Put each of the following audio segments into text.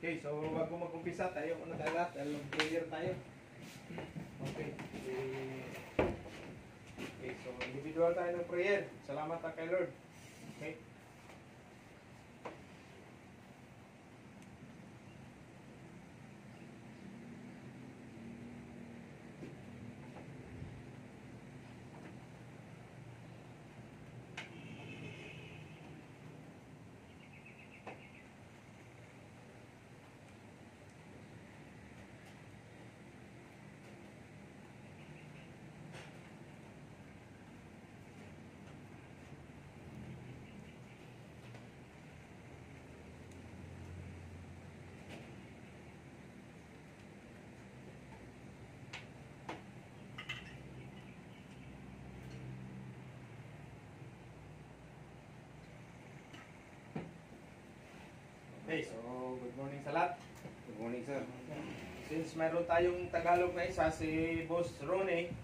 Okay, so bago mag-umpisa tayo muna tayo dahil prayer tayo. Okay. Eh, Okay, so individual tayo ng prayer. Salamat ta kay Lord. Okay. Okay, so good morning sa lahat. Good morning, sir. Since mayroon tayong Tagalog na isa, si Boss Ronnie,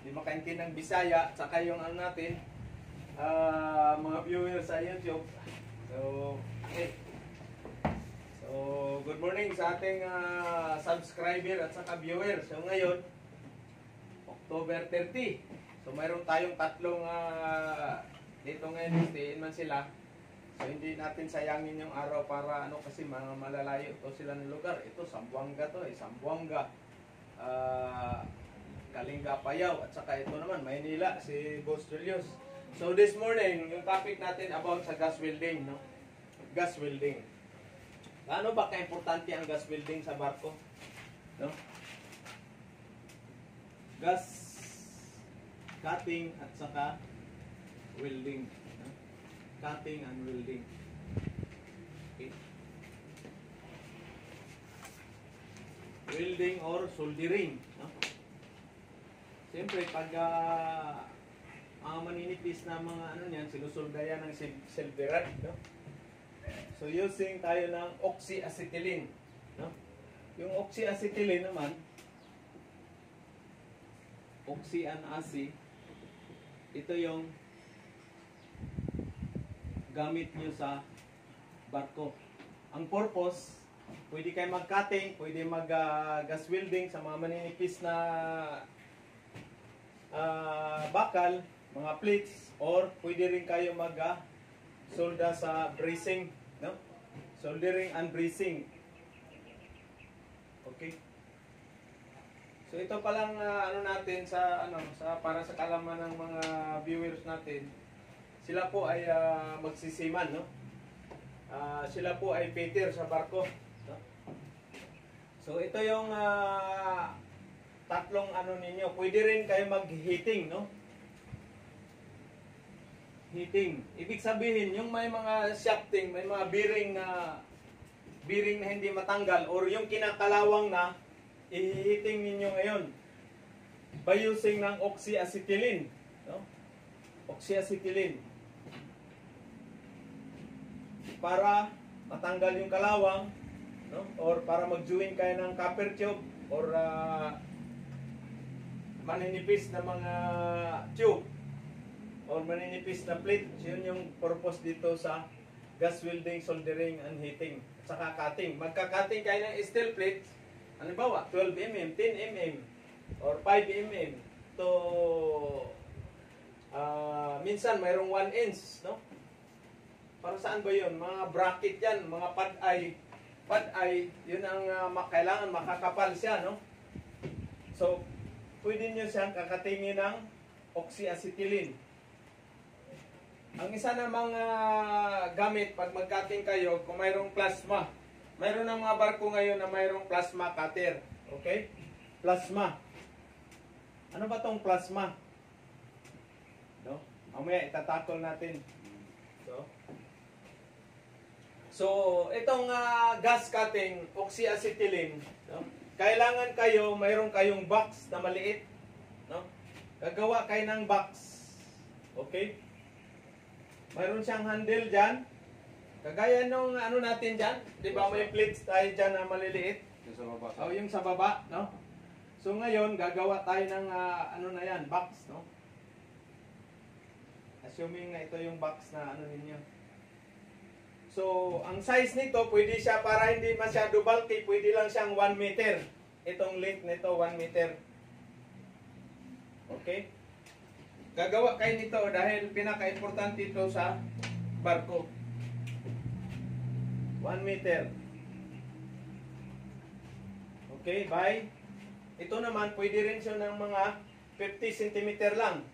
di makaintin ng Bisaya, saka yung ano natin, ah, mga viewers sa YouTube. So, okay. So, good morning sa ating ah, subscriber at saka viewers. So, ngayon, October 30. So, mayroon tayong tatlong ah, dito ngayon, stay man sila. So hindi natin sayangin yung araw para ano kasi mga malalayo to sila ng lugar. Ito Sambuanga to eh, Sambuanga. Ah, Kalinga Payaw at saka ito naman Maynila si Boss Julius. So this morning, yung topic natin about sa gas welding, no? Gas welding. Ano ba ka-importante ang gas welding sa barko? No? Gas cutting at saka welding. Cutting and welding. Okay. Welding or soldering. No? Siyempre, pag uh, mga maninipis na mga ano niyan, sinusolda yan ng sil- silverat. No? So, using tayo ng oxyacetylene. No? Yung oxyacetylene naman, oxy and acy, ito yung gamit nyo sa barko. Ang purpose, pwede kayo mag-cutting, pwede mag-gas welding sa mga maninipis na ah, bakal, mga plates, or pwede rin kayo mag ah, solda sa bracing, no? Soldering and bracing. Okay. So ito pa lang ah, ano natin sa ano sa para sa kalaman ng mga viewers natin sila po ay ah, magsisiman, no? Ah, sila po ay fitter sa barko. No? So ito yung ah, tatlong ano ninyo. Pwede rin kayo mag-heating, no? Heating. Ibig sabihin, yung may mga shafting, may mga bearing na bearing na hindi matanggal or yung kinakalawang na i-heating ninyo ngayon by using ng oxyacetylene, no? Oxyacetylene para matanggal yung kalawang no? Or para mag-join kayo ng copper tube or ah, maninipis na mga tube or maninipis na plate. Yun yung purpose dito sa gas welding, soldering, and heating at saka cutting. Magka-cutting kayo ng steel plate halimbawa 12 mm, 10 mm or 5 mm to ah, minsan mayroong 1 inch no para saan ba yun? Mga bracket yan, mga pad-eye. Pad-eye, yun ang ma- kailangan makakapal siya, no? So, pwede nyo siyang kakatingin ng oxyacetylene. Ang isa namang ah, gamit pag mag-cutting kayo, kung mayroong plasma. Mayroon ng mga barko ngayon na mayroong plasma cutter. Okay? Plasma. Ano ba tong plasma? No? Mamaya itatakol natin. So, So, itong ah, gas cutting, oxyacetylene, no? kailangan kayo, mayroon kayong box na maliit. No? Gagawa kayo ng box. Okay? Mayroon siyang handle dyan. Kagaya nung ano natin dyan. Di ba may plates tayo dyan na maliliit? Yung sa baba. O yung sa baba, no? So ngayon, gagawa tayo ng ah, ano na yan, box, no? Assuming na ito yung box na ano ninyo. So ang size nito, pwede siya para hindi masyado bulky, pwede lang siyang 1 meter. Itong length nito, 1 meter. Okay? Gagawa kayo nito dahil pinaka-importante ito sa barko. 1 meter. Okay, by ito naman pwede rin siya ng mga 50 cm lang.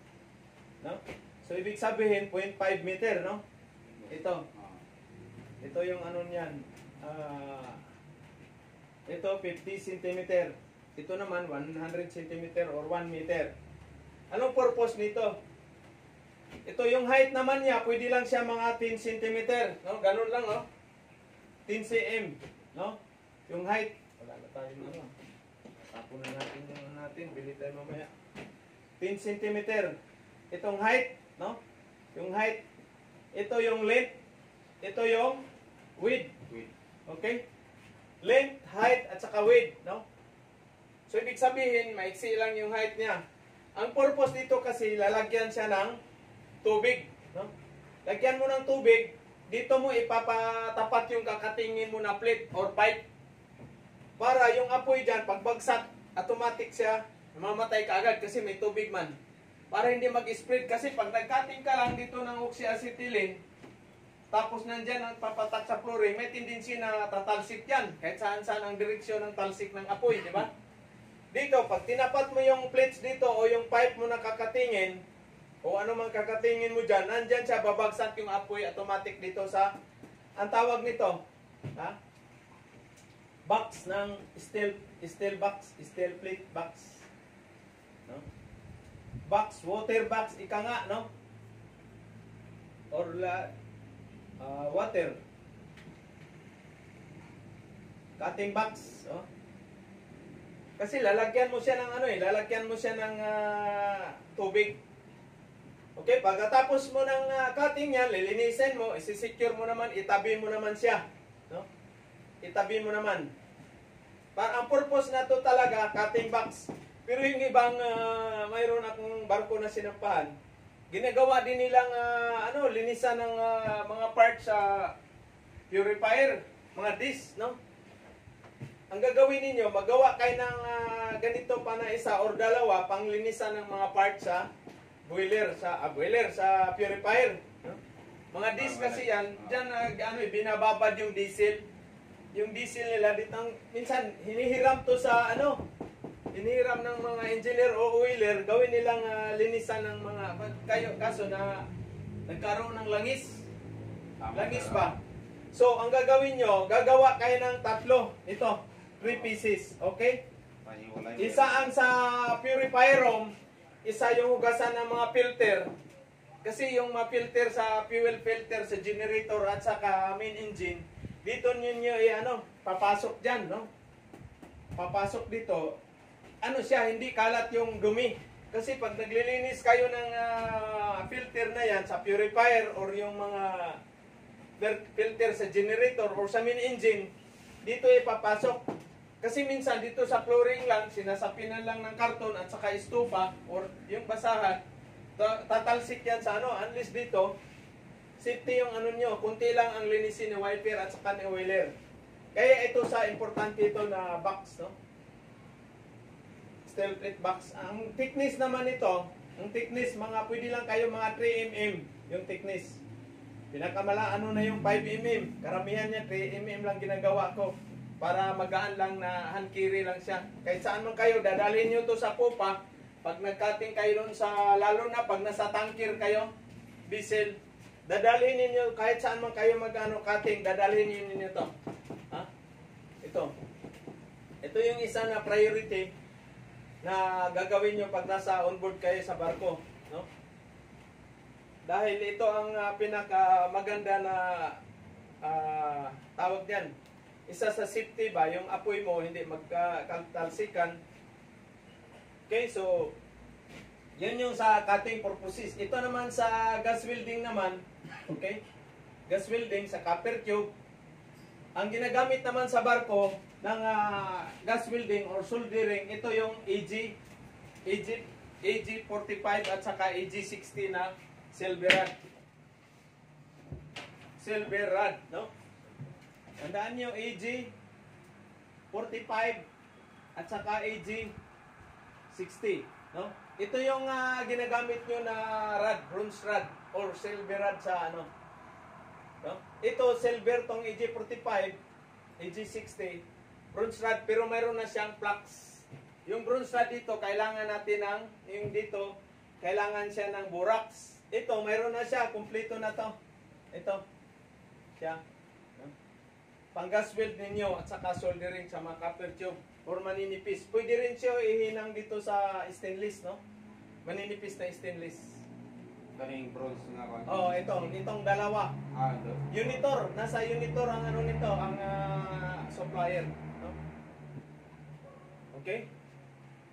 No? So ibig sabihin 0.5 meter, no? Ito. Ito yung ano niyan. Ah, ito 50 cm. Ito naman 100 cm or 1 meter. Anong purpose nito? Ito yung height naman niya, pwede lang siya mga 10 cm, no? Ganun lang, no? 10 cm, no? Yung height, wala na tayong ano. Tapo na natin yung ano natin, bili tayo mamaya. 10 cm. Itong height, no? Yung height, ito yung length, ito yung width. Okay? Length, height, at saka width, no? So, ibig sabihin, maiksi lang yung height niya. Ang purpose dito kasi, lalagyan siya ng tubig, no? Lagyan mo ng tubig, dito mo ipapatapat yung kakatingin mo na plate or pipe. Para yung apoy dyan, pagbagsak, automatic siya, mamatay ka agad kasi may tubig man. Para hindi mag-spread kasi pag nagkating ka lang dito ng oxyacetylene, tapos nandyan ang papatak sa flooring, may tendency na tatalsik yan. Kahit saan saan ang direksyon ng talsik ng apoy, di ba? Dito, pag tinapat mo yung plates dito o yung pipe mo na kakatingin, o ano man kakatingin mo dyan, nandyan siya, babagsak yung apoy automatic dito sa, ang tawag nito, ha? Box ng steel, steel box, steel plate box. No? Box, water box, ika nga, no? Or la, ah, water. Cutting box, no? Kasi lalagyan mo siya ng ano eh, lalagyan mo siya ng ah, tubig. Okay, pagkatapos mo ng ah, cutting yan, lilinisin mo, isisecure mo naman, itabi mo naman siya. No? Itabi mo naman. Para ang purpose na to talaga, cutting box. Pero yung ibang ah, mayroon akong barko na sinampahan, ginagawa din nilang ah, ano, linisan ng ah, mga parts sa purifier, mga disc, no? Ang gagawin ninyo, magawa kayo ng ah, ganito pa na isa or dalawa panglinisan ng mga parts sa boiler sa ah, boiler sa purifier. No? Mga disc kasi yan, diyan ano eh, binababad yung diesel. Yung diesel nila ditang minsan hinihiram to sa ano, hinihiram ng mga engineer o oiler, gawin nilang ah, linisan ng mga kayo kaso na nagkaroon ng langis. Langis ba? So, ang gagawin nyo, gagawa kayo ng tatlo. Ito, three pieces. Okay? Isa ang sa purifier room, isa yung hugasan ng mga filter. Kasi yung mga filter sa fuel filter sa generator at saka main engine, dito ninyo i ano, papasok diyan, no? Papasok dito. Ano siya, hindi kalat yung dumi. Kasi pag naglilinis kayo ng ah, filter na yan sa purifier or yung mga fil- filter sa generator or sa main engine, dito ipapasok. Kasi minsan dito sa flooring lang, sinasapinan lang ng karton at saka estufa or yung basahan, ta- tatalsik yan sa ano, unless dito, safety yung ano nyo, kunti lang ang linisin ni wiper at saka ni oiler. Kaya ito sa importante ito na box, no? Steel plate box. Ang thickness naman ito, ang thickness, mga pwede lang kayo mga 3 mm yung thickness. Pinakamala ano na yung 5 mm. Karamihan niya 3 mm lang ginagawa ko para magaan lang na hankiri lang siya. Kahit saan man kayo, dadalhin nyo to sa pupa. Pag nag-cutting kayo doon sa, lalo na pag nasa tangkir kayo, diesel, dadalhin ninyo, kahit saan man kayo mag-ano, cutting, dadalhin ninyo to. Ha? Ito. Ito yung isa na priority na gagawin nyo pag nasa onboard kayo sa barko. No? Dahil ito ang uh, pinaka maganda na ah, tawag diyan. Isa sa safety ba, yung apoy mo hindi magkatalsikan. Okay, so yan yung sa cutting purposes. Ito naman sa gas welding naman, okay? Gas welding sa copper tube. Ang ginagamit naman sa barko ng ah, gas welding or soldering, ito yung AG AG AG45 at saka AG60 na silver rod. Silver rod, no? Tandaan nyo, AG 45 at saka AG 60. No? Ito yung ah, ginagamit nyo na rod, bronze rod or silver rod sa ano. No? Ito, silver tong AG 45, AG 60, bronze rod pero mayroon na siyang flux. Yung bronze rod dito, kailangan natin ng, yung dito, kailangan siya ng borax. Ito, mayroon na siya, kumpleto na to. Ito, siya. Panggas weld ninyo at saka soldering sa mga copper tube or maninipis. Pwede rin siya ihinang dito sa stainless, no? Maninipis na stainless. Kaning bronze nga ko. Oh, ito, itong dalawa. Ah, ito. Unitor, nasa Unitor ang ano nito, ang ah, supplier? Okay?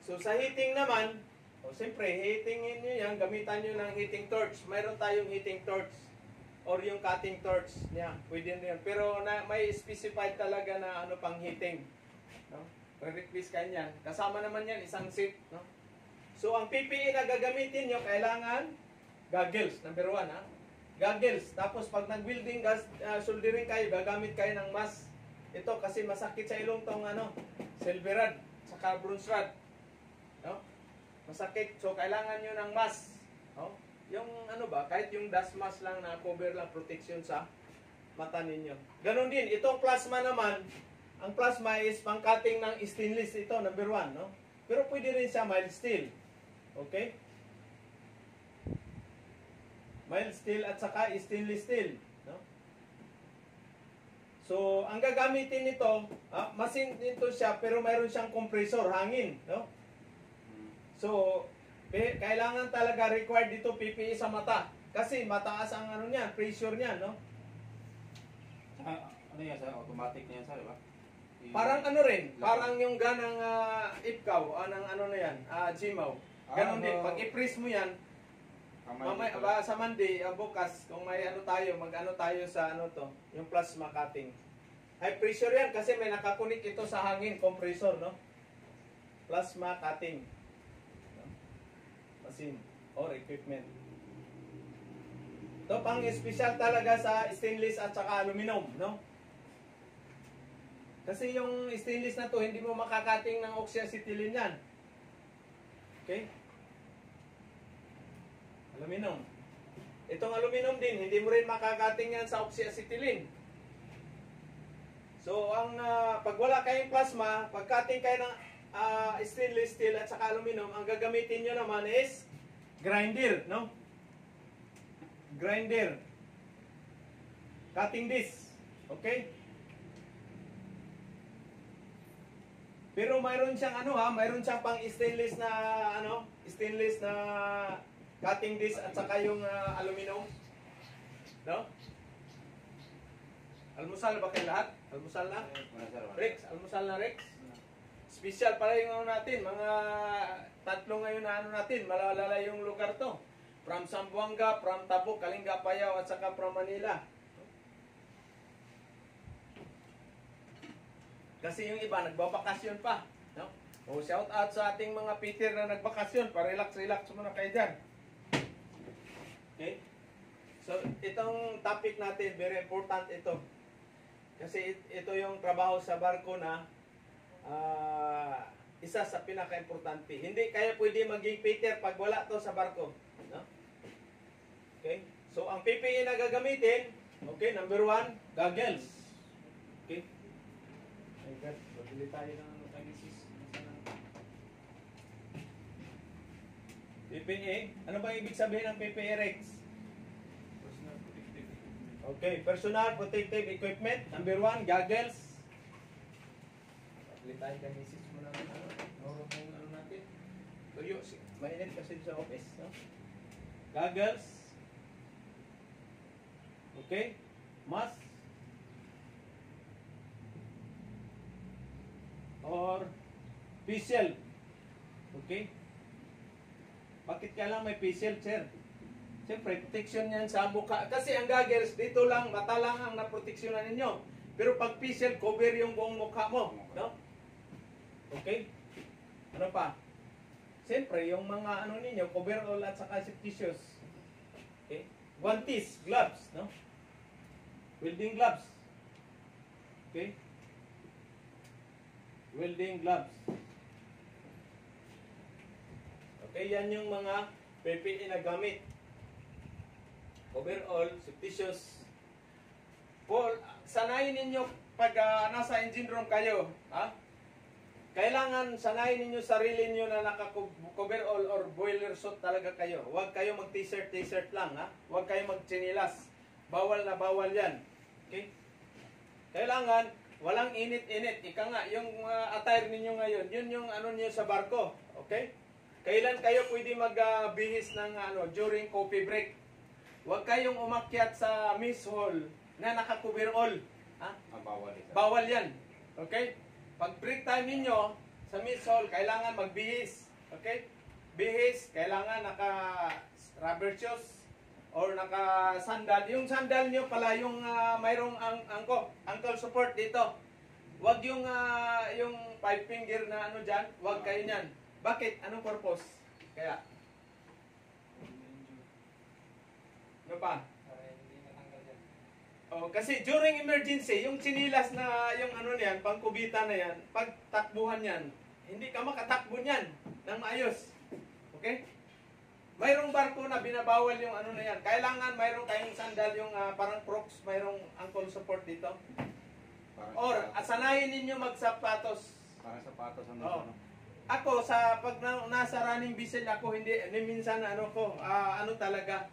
So sa heating naman, o siyempre, heatingin nyo yan, gamitan nyo ng heating torch. Mayroon tayong heating torch or yung cutting torch niya. Pwede rin yan. Pero na, may specified talaga na ano pang heating. No? Re-request ka niyan. Kasama naman yan, isang seat. No? So ang PPE na gagamitin nyo, kailangan goggles, number one ha. Goggles. Tapos pag nag-welding, gas, uh, soldering kayo, gagamit kayo ng mask. Ito kasi masakit sa ilong tong ano, silver bronze rod. No? Masakit. So, kailangan nyo ng mask. No? Yung ano ba, kahit yung dust mask lang na cover lang protection sa mata ninyo. Ganon din, itong plasma naman, ang plasma is pang-cutting ng stainless ito, number one, no? Pero pwede rin siya mild steel. Okay? Mild steel at saka stainless steel? So, ang gagamitin nito, ah, machine nito siya pero mayroon siyang compressor, hangin, no? So, pe- kailangan talaga required dito PPE sa mata. Kasi mataas ang ano niyan, pressure niyan, no? Ah, ano yan sa automatic na yan sa, di ba? I- Parang ano rin, parang yung ganang uh, ipkaw, anang ano na yan, ah, Jimaw. Ganon Ah, din, pag i-press mo yan, mamay, ba, sa Monday, ah, bukas, kung may ano tayo, mag-ano tayo sa ano to, yung plasma cutting. High pressure yan kasi may nakakunik ito sa hangin, compressor, no? Plasma cutting. No? Machine or equipment. Ito pang special talaga sa stainless at saka aluminum, no? Kasi yung stainless na to, hindi mo makakating ng oxyacetylene yan. Okay? Aluminum. Itong aluminum din, hindi mo rin makakating yan sa oxyacetylene. So, ang ah, pag wala kayong plasma, pag cutting kayo ng ah, stainless steel at saka aluminum, ang gagamitin nyo naman is grinder, no? Grinder. Cutting disc. Okay? Pero mayroon siyang ano ha, mayroon siyang pang stainless na ano, stainless na cutting disc at saka yung ah, aluminum. No? Almusal ba kayo lahat? Almusal na? Rex, almusal na Rex. Special pala yung ano natin, mga tatlo ngayon na ano natin, malalala yung lugar to. From Zamboanga, from Tabuk, Kalinga, Payao, at saka from Manila. Kasi yung iba, nagbabakasyon pa. No? O shout out sa ating mga Peter na nagbakasyon. Pa-relax, relax muna kayo dyan. Okay? So, itong topic natin, very important ito. Kasi it- ito yung trabaho sa barko na ah, isa sa pinaka-importante. Hindi kaya pwede maging Peter pag wala to sa barko. No? Okay? So, ang PPE na gagamitin, okay, number one, goggles. Okay? My God, tayo ng ano tayo sis. PPE, ano ba ibig sabihin ng PPE Rex? Okay, personal protective equipment. Number one, goggles. Tayo kay misis mo ano, norok yung ano natin. Tuyo, mainit kasi sa office. No? Goggles. Okay, mask. Or facial. Okay? Bakit kailangan may facial, sir? Siyempre, protection yan sa mukha. Kasi ang goggles, dito lang, mata lang ang naproteksyonan ninyo. Pero pag facial, cover yung buong mukha mo. No? Okay? Ano pa? Siyempre, yung mga ano ninyo, coverall at saka safety shoes. Okay? Guantes, gloves, no? Welding gloves. Okay? Welding gloves. Okay, yan yung mga PPE na gamit. Overall, shoes. Paul, sanayin ninyo pag ah, nasa engine room kayo, ha? Kailangan sanayin ninyo sarili niyo na naka-coverall or boiler suit talaga kayo. Huwag kayo mag-t-shirt, t-shirt lang, ha? Huwag kayo mag-chinilas. Bawal na bawal yan. Okay? Kailangan, walang init-init. Ika nga, yung uh, attire ninyo ngayon, yun yung ano niyo sa barko. Okay? Kailan kayo pwede magbihis ng ano, during coffee break? Huwag kayong umakyat sa miss hall na naka-coverall. Ha? Ang bawal isa. Bawal yan. Okay? Pag break time ninyo, sa miss hall, kailangan magbihis. Okay? Bihis, kailangan naka rubber shoes or naka sandal. Yung sandal nyo pala, yung ah, mayroong ang angko, ankle support dito. Huwag yung ah, yung five finger na ano dyan, huwag kayo niyan. Bakit? Anong purpose? Kaya, ano pa? Oh, kasi during emergency, yung chinilas na yung ano niyan, pangkubita na yan, pag takbuhan yan, hindi ka makatakbo niyan ng maayos. Okay? Mayroong barko na binabawal yung ano na yan. Kailangan mayroong kayong sandal yung ah, parang crocs, mayroong ankle support dito. Parang Or asanayin ninyo magsapatos. Parang sapatos ang Oo. ano. Ako sa pag na, nasa running bisil ako hindi minsan ano ko ah, ano talaga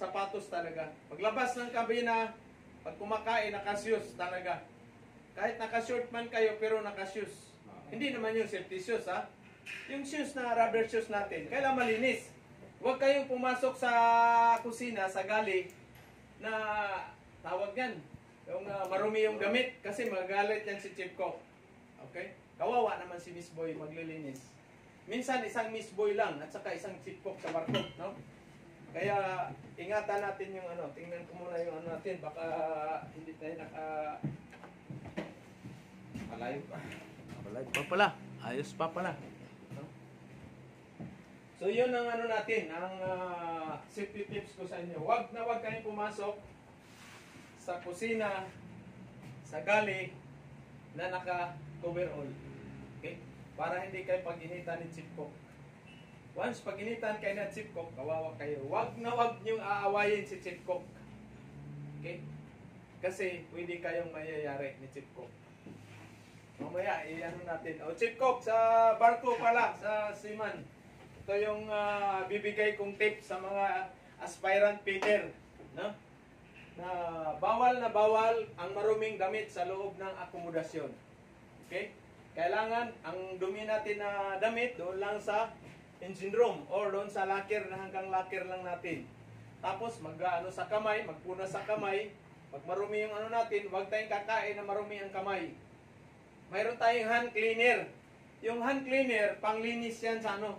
sapatos talaga. Paglabas ng kabina, pag kumakain naka-shoes talaga. Kahit naka-short man kayo pero naka-shoes. Oo. Hindi naman yung safety shoes ha. Yung shoes na rubber shoes natin, kailangan malinis. Huwag kayong pumasok sa kusina, sa gali, na tawag yan. Yung ah, marumi yung gamit kasi magalit yan si Chief Cook. Okay? Kawawa naman si Miss Boy maglilinis. Minsan isang Miss Boy lang at saka isang Chief Cook sa barko, no? Kaya ingatan natin yung ano, tingnan ko muna yung ano natin, baka hindi tayo naka Malayo pa. Alive pa pala. Ayos pa pala. So yun ang ano natin, ang ah, safety tips ko sa inyo. Huwag na huwag kayong pumasok sa kusina, sa gali, na naka-coverall. Okay? Para hindi kayo pag-initan ni Chief Cook. Once pag-initan kayo ng Chief Cook, kawawa kayo. Huwag na huwag niyong aawayin si Chief Cook. Okay? Kasi pwede kayong mayayari ni Chief Cook. Mamaya, i-ano natin. O, Chief Cook, sa barko pala, sa Seaman. Ito yung ah, bibigay kong tip sa mga aspirant Peter. No? Na bawal na bawal ang maruming damit sa loob ng akomodasyon. Okay? Kailangan ang dumi natin na damit doon lang sa engine room or doon sa locker na hanggang locker lang natin. Tapos mag ano sa kamay, magpuna sa kamay. Pag marumi yung ano natin, huwag tayong kakain na marumi ang kamay mayroon tayong hand cleaner. Yung hand cleaner, panglinis yan sa ano.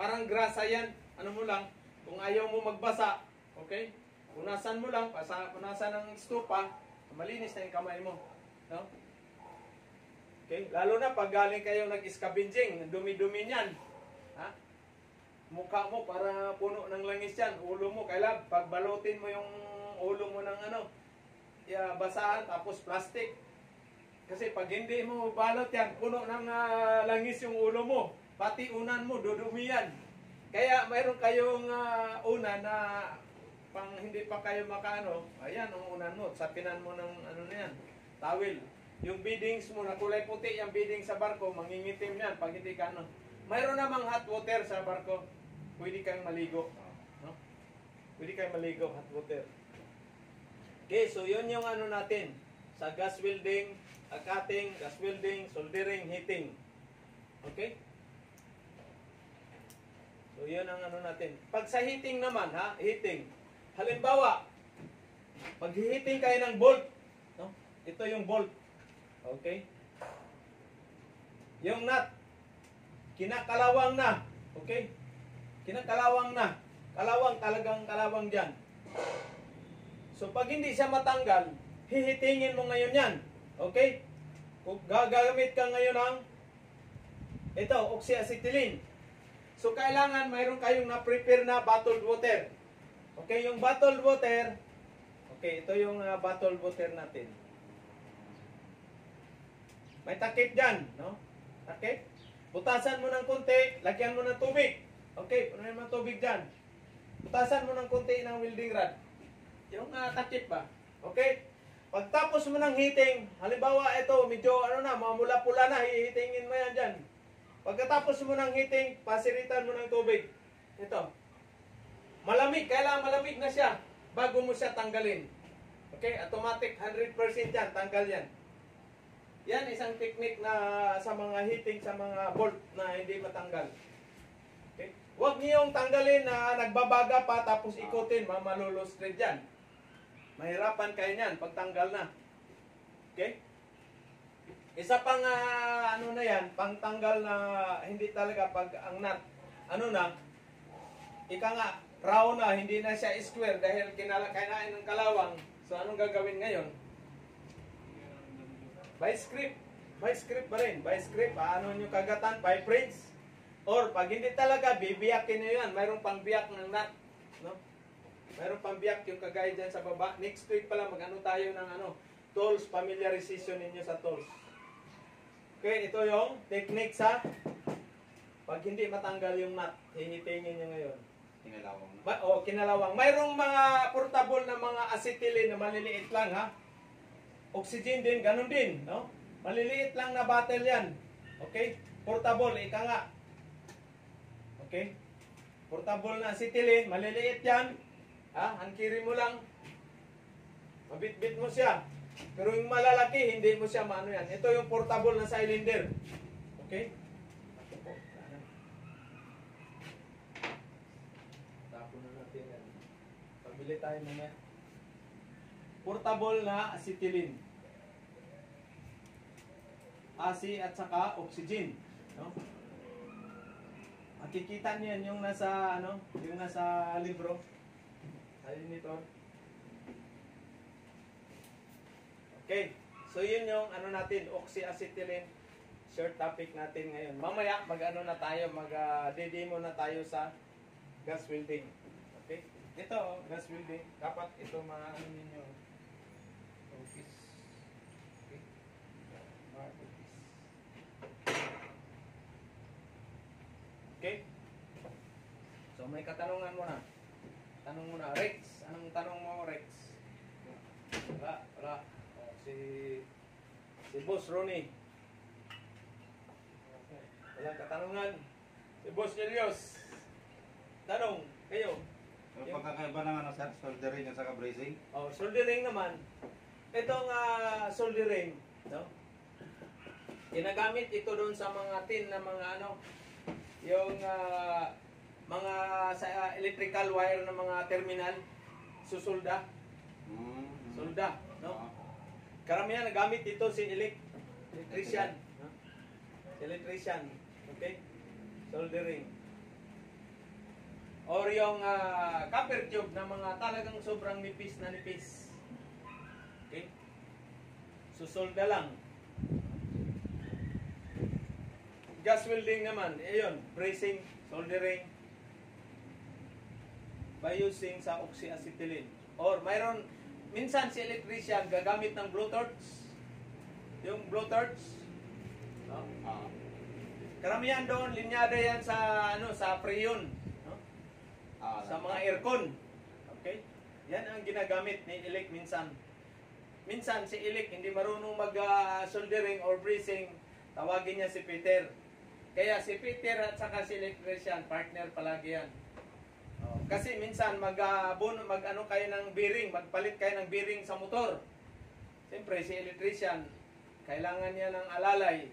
Parang grasa yan. Ano mo lang, kung ayaw mo magbasa, okay? Punasan mo lang, pasa, punasan ng stupa, malinis na yung kamay mo. No? Okay? Lalo na pag galing kayo nag-scavenging, dumi-dumi niyan. Ha? Mukha mo para puno ng langis yan. Ulo mo, kailan pag balutin mo yung ulo mo ng ano, ya, basahan, tapos plastic. Kasi pag hindi mo balot yan, puno ng ah, langis yung ulo mo. Pati unan mo, dudumi yan. Kaya mayroon kayong ah, una na pang hindi pa kayo makaano, ayan ang unan mo, sapinan mo ng ano na yan, tawil. Yung beadings mo na kulay puti, yung beading sa barko, mangingitim yan pag hindi ka ano. Mayroon namang hot water sa barko. Pwede kang maligo. No? Pwede kang maligo, hot water. Okay, so yun yung ano natin. Sa gas welding, cutting, gas welding, soldering, heating. Okay? So yun ang ano natin. Pag sa heating naman, ha? Heating. Halimbawa, pag heating kayo ng bolt, no? Ito yung bolt. Okay? Yung nut, kinakalawang na. Okay? Kinakalawang na. Kalawang, talagang kalawang dyan. So pag hindi siya matanggal, hihitingin mo ngayon yan. Okay? Kung gagamit ka ngayon ng ito, oxyacetylene. So kailangan mayroon kayong na-prepare na bottled water. Okay, yung bottled water, okay, ito yung ah, bottled water natin. May takip dyan, no? Takip. Butasan mo ng konti, lagyan mo ng tubig. Okay, punuin mo ng tubig dyan. Butasan mo ng konti ng welding rod. Yung uh, takip ba? Okay? Pagtapos mo ng heating, halimbawa ito, medyo ano na, mamula pula na, hihitingin mo yan dyan. Pagkatapos mo ng heating, pasiritan mo ng tubig. Ito. Malamig, kailangan malamig na siya bago mo siya tanggalin. Okay, automatic 100% yan, tanggal yan. Yan isang technique na sa mga heating, sa mga bolt na hindi matanggal. Okay? Huwag niyong tanggalin na nagbabaga pa tapos ikutin, mamalulos rin dyan. Mahirapan kayo niyan pag tanggal na. Okay? Isa pang ah, ano na yan, pangtanggal na hindi talaga pag ang nut, ano na, ika nga, round na, hindi na siya square dahil kinala, kinain ng kalawang. So anong gagawin ngayon? By script. By script pa rin. By script, paano nyo kagatan? By prints. Or pag hindi talaga, bibiyakin nyo yan. Mayroong pangbiyak ng nut. No? Mayroong pambiyak yung kagaya dyan sa baba. Next week pala mag-ano tayo ng ano, tools, familiarization ninyo sa tools. Okay, ito yung technique sa pag hindi matanggal yung nut, hihitingin nyo ngayon. Tingalawang na. Ma o, kinalawang. Mayroong mga portable na mga acetylene na maliliit lang ha. Oxygen din, ganun din, no? Maliliit lang na bottle yan. Okay? Portable, ika nga. Okay? Portable na acetylene, maliliit yan. Ha? Hankiri mo lang. Mabitbit mo siya. Pero yung malalaki, hindi mo siya maano yan. Ito yung portable na cylinder. Okay? Ako po. Kanan. Tapon na natin yan. Pabili tayo mamaya. Portable na acetylene. Asi at saka oxygen. No? Makikita niyo yan yung nasa ano, yung nasa libro. Ayun nito. Okay. So yun yung ano natin, oxyacetylene short topic natin ngayon. Mamaya mag ano na tayo, mag uh, na tayo sa gas welding. Okay? Ito, gas welding. Dapat ito maano ninyo. Office. Okay? Bar office. Okay? So may katanungan mo na. Tanong mo na, Rex. Anong tanong mo, Rex? Wala, wala. O, si si Boss Ronnie. Walang katanungan. Si Boss Julius. Tanong, kayo. Yung pagkakaiba ng ano, sir, soldering at saka bracing. Oh, soldering naman. Itong ah, soldering, no? Ginagamit ito doon sa mga tin na mga ano, yung ah, mga sa ah, electrical wire ng mga terminal, susulda, Mm. sulda, no? Ah. Karamihan nagamit ito si elec- electrician? Si electrician, okay? Soldering. Or yung ah, copper tube na mga talagang sobrang nipis na nipis. Okay? Susolda lang. Gas welding naman, ayun, bracing, soldering by using sa oxyacetylene. Or mayroon, minsan si electrician gagamit ng blowtorch. Yung blowtorch, no? Ah. Karamihan doon, linyada yan sa, ano, sa freon. No? Ah, sa mga aircon. Okay? Yan ang ginagamit ni Elec minsan. Minsan si Elec hindi marunong mag-soldering or bracing, tawagin niya si Peter. Kaya si Peter at saka si electrician, partner palagi yan. Oh, kasi minsan mag, uh, mag ano kayo ng bearing, magpalit kayo ng bearing sa motor. Siyempre si electrician, kailangan niya ng alalay,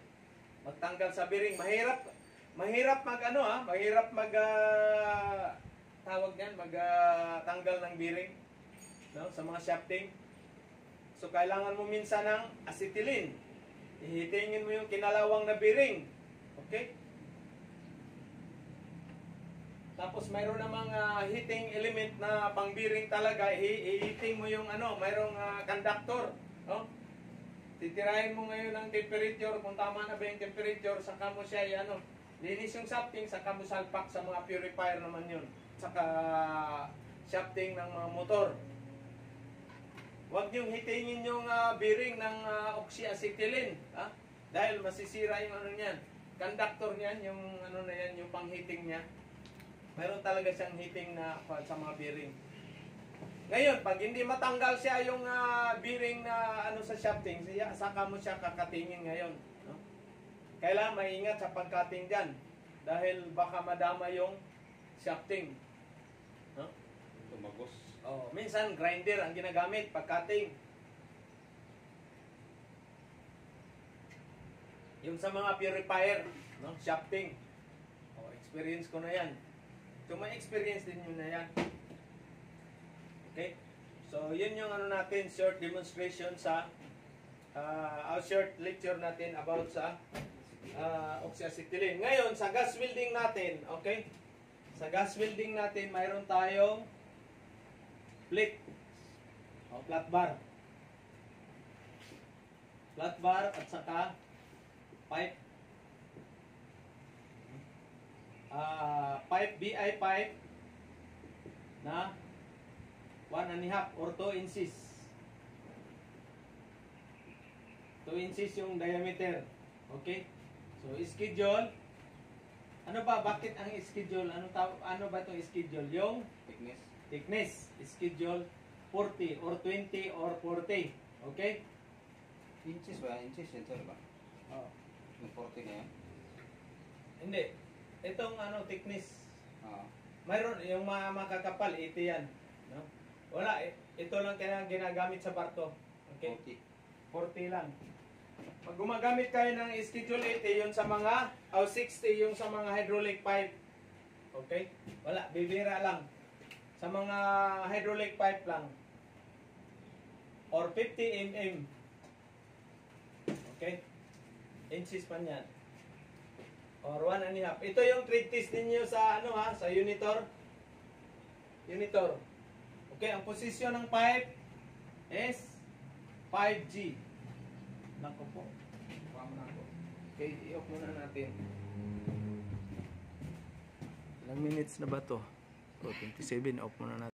magtanggal sa bearing. Mahirap, mahirap mag ano ha, mahirap mag ah, tawag niyan, mag ah, tanggal ng bearing no, sa mga shafting. So kailangan mo minsan ng acetylene. Ihitingin mo yung kinalawang na bearing. Okay? Tapos mayroon namang ah, heating element na pang bearing talaga. I-heating mo yung ano, mayroong ah, conductor, no? Titirahin mo ngayon ang temperature, kung tama na ba yung temperature, saka mo siya, ano, linis yung shafting, saka mo salpak sa mga purifier naman yun. Saka shafting ng mga motor. Huwag niyong hitingin yung ah, bearing ng uh, oxyacetylene. Ha? Dahil masisira yung ano niyan. Conductor niyan, yung ano na yan, yung pang-heating niya. Meron talaga siyang heating na sa mga bearing. Ngayon, pag hindi matanggal siya yung ah, bearing na ano sa shafting, siya, saka mo siya kakatingin ngayon. No? Kailangan maingat sa pagkating dyan. Dahil baka madama yung shafting. No? Tumagos. Oh, minsan grinder ang ginagamit pag Yung sa mga purifier, no, shafting. Oh, experience ko na 'yan. So may experience din yun na 'yan. Okay? So, yun yung ano natin, short demonstration sa uh, our short lecture natin about sa uh, oxyacetylene. Ngayon, sa gas welding natin, okay? Sa gas welding natin, mayroon tayong plate o flat bar. Flat bar at saka pipe. Ah, pipe BI pipe na 1 and a half or 2 inches. 2 inches yung diameter. Okay? So, schedule. Ano ba? Bakit ang schedule? Ano, ano ba itong schedule? Yung Thickness. thickness. Schedule 40 or 20 or 40. Okay? Inches ba? Inches sir ba? Oh. Yung 40 na yan. Hindi. Itong ano, thickness. Oo. Mayroon, yung mga makakapal, 80 yan. No? Wala, eh, ito lang kaya ginagamit sa barko. Okay? 40. 40 lang. Pag gumagamit kayo ng schedule 80, yun sa mga, o 60 yung sa mga hydraulic pipe. Okay? Wala, bibira lang. Sa mga hydraulic pipe lang. Or 50 mm. Okay? Inches pa niyan. Or 1 and a half. Ito yung treat test ninyo sa ano ha, sa unitor. Unitor. Okay, ang posisyon ng pipe is 5G. Nako po. Mo na. Okay, i-off muna natin. Ilang minutes na ba to? Oh, 27. Off muna natin.